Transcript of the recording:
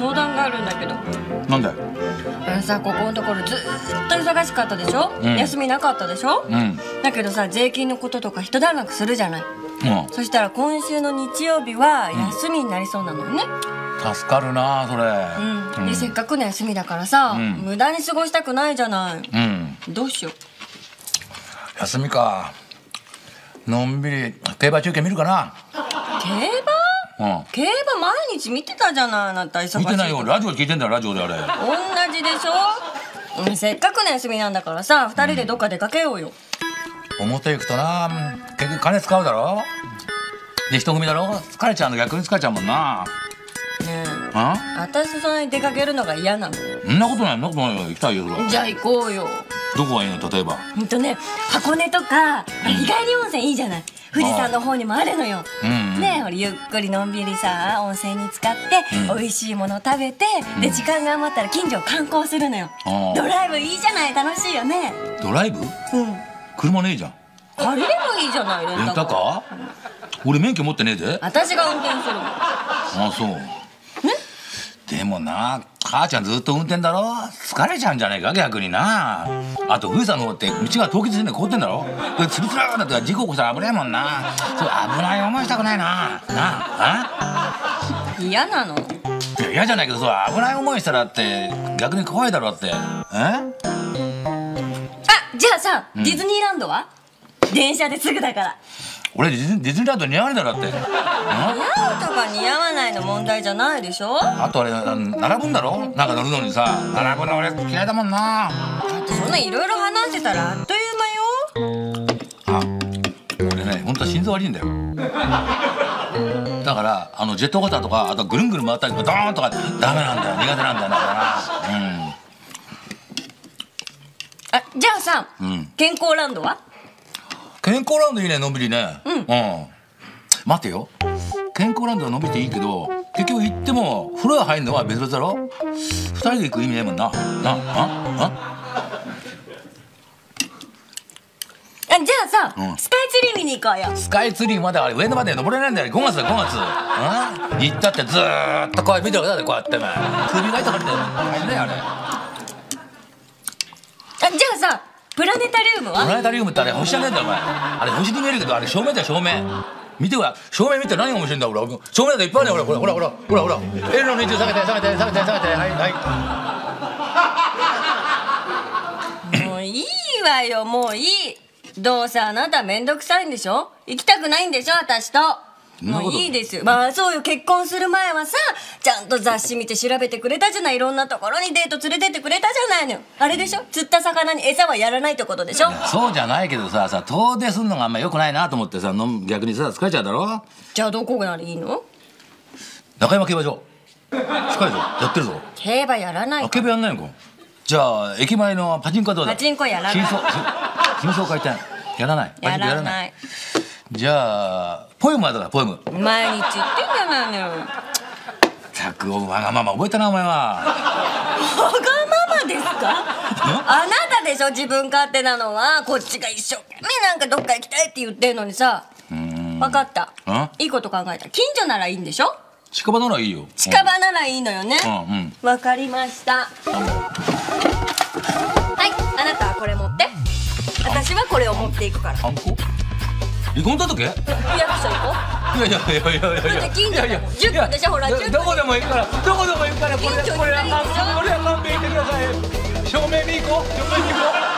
相談があるんだけど。なんだよあのさここのところずーっと忙しかったでしょ、うん。休みなかったでしょ、うん。だけどさ税金のこととか一段落するじゃない。うん。そしたら今週の日曜日は休みになりそうなのよね、助かるなそれ。うん。でせっかくの休みだからさ、うん。無駄に過ごしたくないじゃない。うん。どうしよう。休みか。のんびり競馬中継見るかな？競馬？うん競馬毎日見てたじゃないあなた忙しい見てないよ。ラジオ聞いてんだよラジオであれ。同じでしょ？うんせっかくの休みなんだからさ二人でどっか出かけようよ、表行くとな結局金使うだろ？で人組だろ？疲れちゃうの逆に疲れちゃうもんな。ねえ。あ私そんなに出かけるのが嫌なの。そんなことないそんなことないよ。行きたいよじゃあ行こうよ。どこがいいの例えば？ほんとね箱根とか、日帰り温泉いいじゃない富士山の方にもあるのよ、うんうん。ねえほらゆっくりのんびりさ温泉に浸かって、うん。美味しいもの食べて、で時間が余ったら近所を観光するのよ。ドライブいいじゃない楽しいよね。ドライブ？うん。車ねえじゃん。あれでもいいじゃないレレンンタカー？俺免許持ってねえで。私が運転するの。あそう。でもな母ちゃんずっと運転だろ？疲れちゃうんじゃないか？逆にな。あと富士山の方って道が凍結してんね凍ってんだろ？でつるつるだったら事故起こしたら危ないもんな。それ危ない思いしたくないな。なあ？嫌なの？いや嫌じゃないけどそう危ない思いしたらって逆に怖いだろって。え？あじゃあさ、ディズニーランドは？電車ですぐだから俺ディズニーランド似合わねえだろって。ん似合うとか似合わないの問題じゃないでしょ？あとあれあ並ぶんだろ？なんか乗るのにさ。並ぶの俺嫌いだもんな。だってそんないろいろ話してたらあっという間よ。あ俺ね本当は心臓悪いんだよ。だからあのジェットコースターとかあとぐるんぐるん回ったりとかドーンとかダメなんだよ。苦手なんだよだからうん。あじゃあさ、うん。健康ランドは？健康ランドいいねのんびりね。うん。待てよ。健康ランドはのんびりでいいけど結局行っても風呂屋入るのは別々だろ。二人で行く意味ないもんな。なああ？あじゃあさ、うん。スカイツリー見に行こうよ。スカイツリーまであれ上のまで登れないんだよ5月だ5月あ行ったってずーっとこう見てるだってこうやってお前首が痛くなって大変だよあれ。あじゃあさプラネタリウム？プラはネタリウムってあれ星じゃねえんだよお前。あれ星に見えるけどあれ照明だよ照明見てほら照明見て何が面白いんだ俺。照明だといっぱいあるねほらほらほらほらほらほら。L の20下げて下げて下げて下げて。はいはい。もういいわよもういい。どうせあなためんどくさいんでしょ？行きたくないんでしょ私ともういいですよ。まあそうよ。結婚する前はさちゃんと雑誌見て調べてくれたじゃない。いろんなところにデート連れてってくれたじゃないの。よあれでしょ？釣った魚に餌はやらないってことでしょ？そうじゃないけどささ遠出すんのがあんま良くないなと思ってさ逆にさ疲れちゃうだろ？じゃあどこがいいの？中山競馬場。近いぞやってるぞ。競馬やらないあ競馬やんないのか。じゃあ駅前のパチンコはどうだ？パチンコやらない。新装新装開店やらない。やらないじゃあポエムはどうだ？ポエム。毎日言ってんじゃないのよ。わたくわがまま覚えたなお前は。がままですか？あなたでしょ？自分勝手なのは。こっちが一生懸命なんかどっか行きたいって言ってんのにさ。分かった。ん？いいこと考えた。近所ならいいんでしょ？近場ならいいよ。近場ならいいのよね。うんうん。わかりました。はい。あなたはこれ持って。私はこれを持っていくから。ハンコ離婚届？けいや区役所行こいやいやいやいやいや。いやいや10分でしょ？ほらど10分どこでもいいからどこでもいいからこれこれはないでしょこれは勘弁してください。正面に行こう。正面に行こう